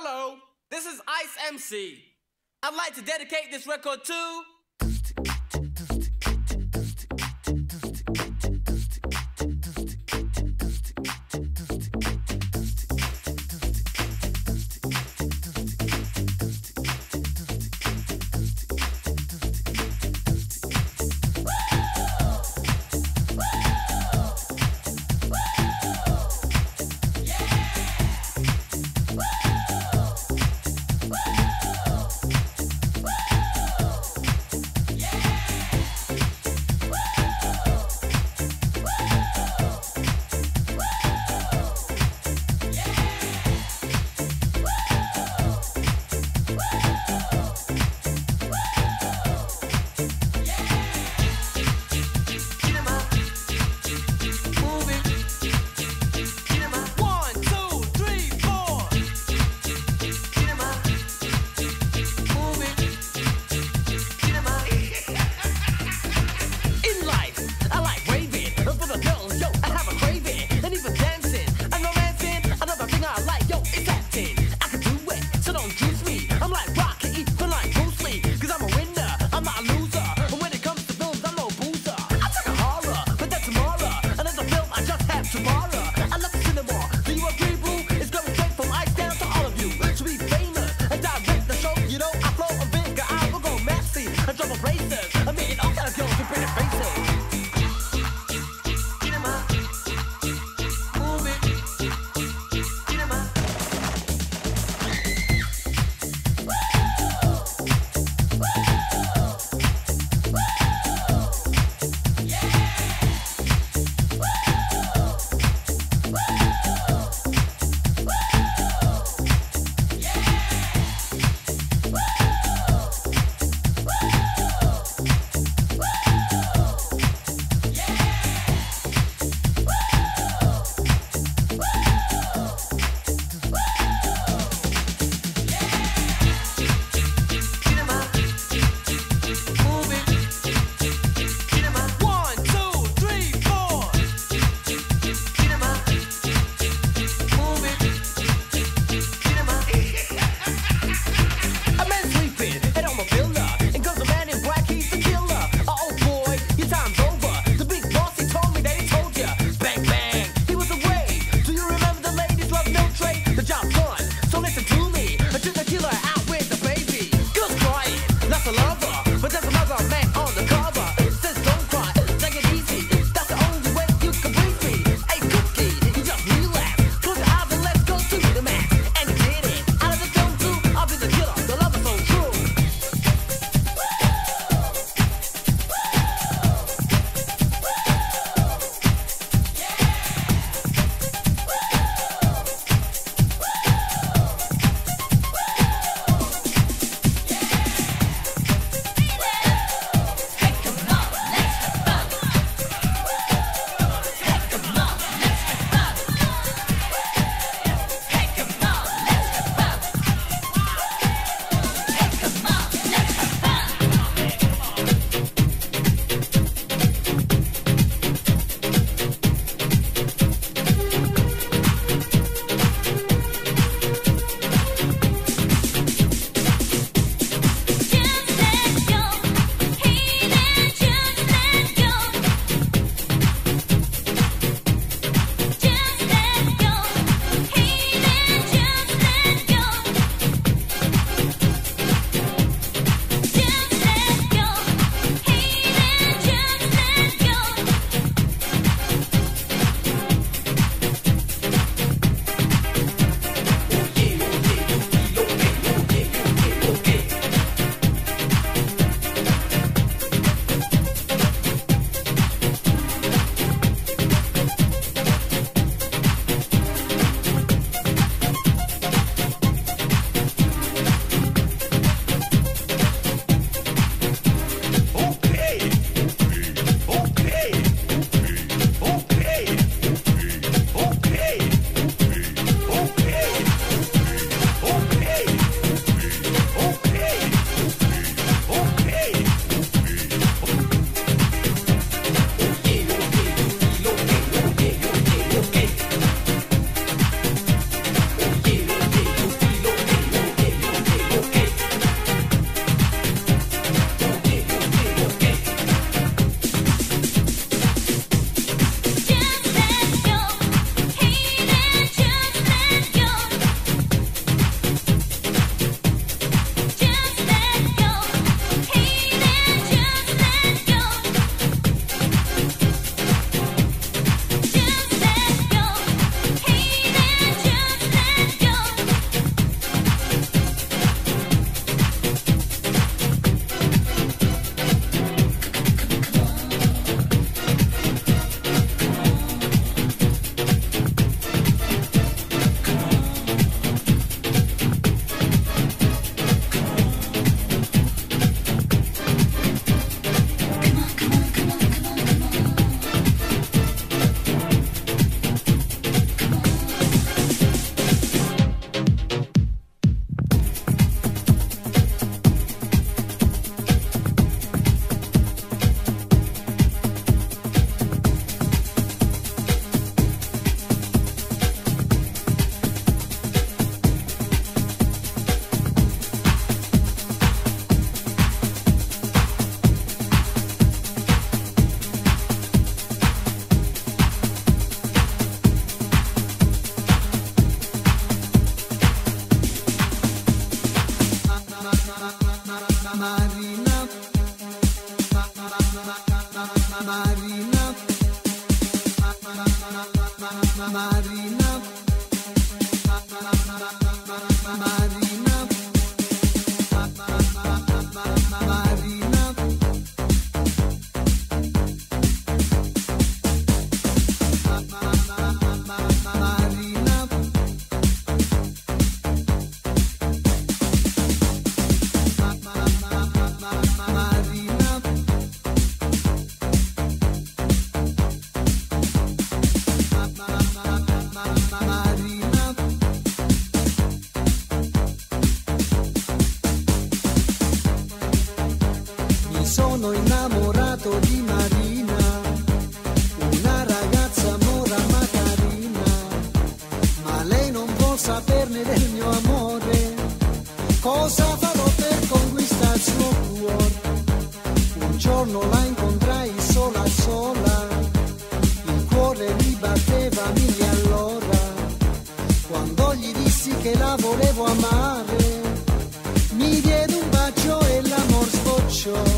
Hello, this is Ice MC. I'd like to dedicate this record to. Marina amare, mi diede un bacio e l'amor sbocciò.